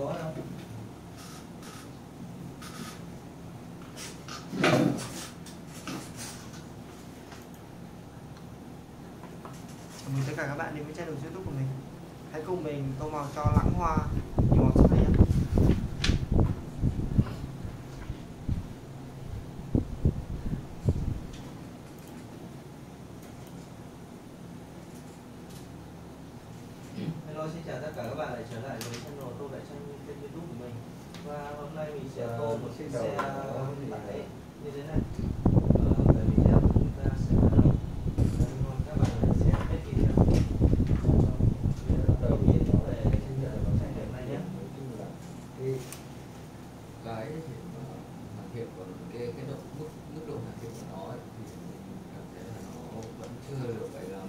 có đâu. Chào mừng tất cả các bạn đến với channel youtube của mình. Hãy cùng mình tô màu cho lãng hoa. Nhiều màu sắc này nhé Hello xin chào tất cả các bạn lại trở lại với channel tô đại tranh kênh youtube của mình và hôm nay mình sẽ tô một chiếc xe tải như thế này. Ờ, của là cái thì mà hoàn thiện còn cái cái độ mức mức độ hoàn thiện của nó ấy, thì mình cảm thấy là nó vẫn chưa được vậy lắm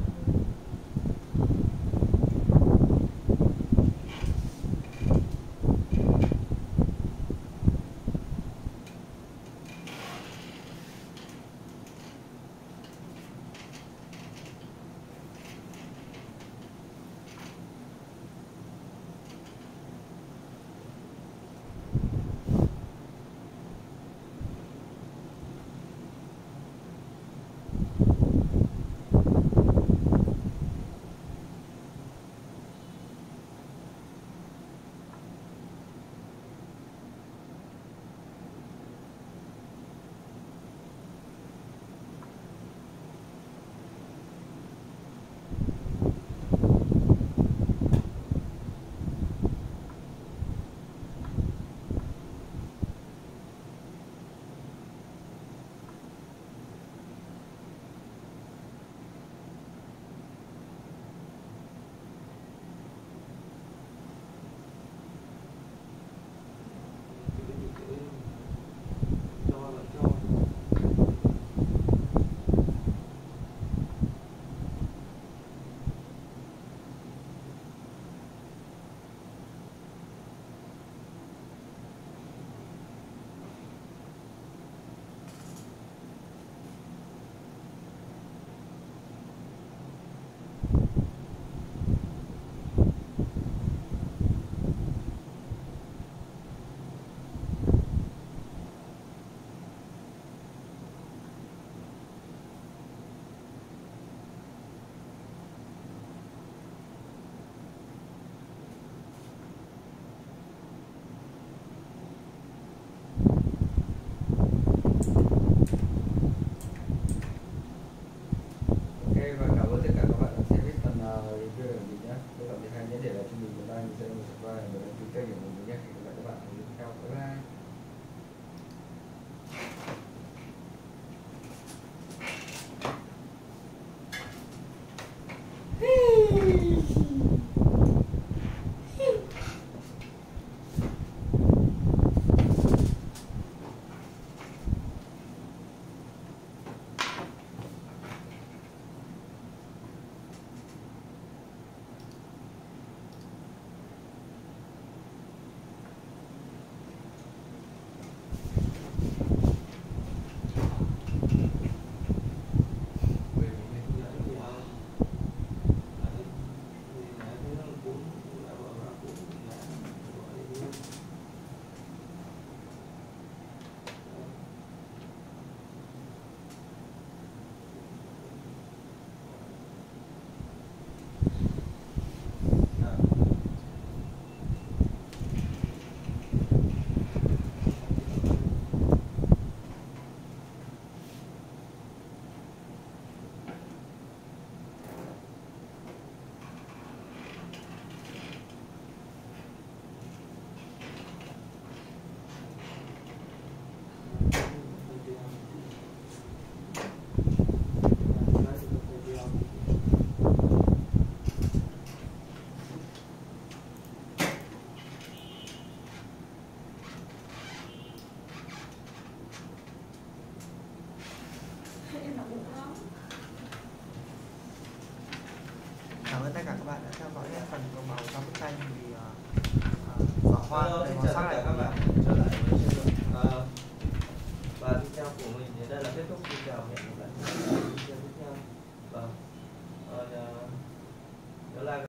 và cảm ơn tất cả các bạn đã xem hết phần ờ, review này của mình nhé. Tôi tạm biệt hai nhớ để lại cho mình một like, một share, và một subscribe và đăng ký kênh của mình. anh thì uh, giỏ hoa Hello, xin chào tất các bạn trở lại với chương trình. Ờ, và video của mình. Đến đây là kết thúc xin chào hẹn gặp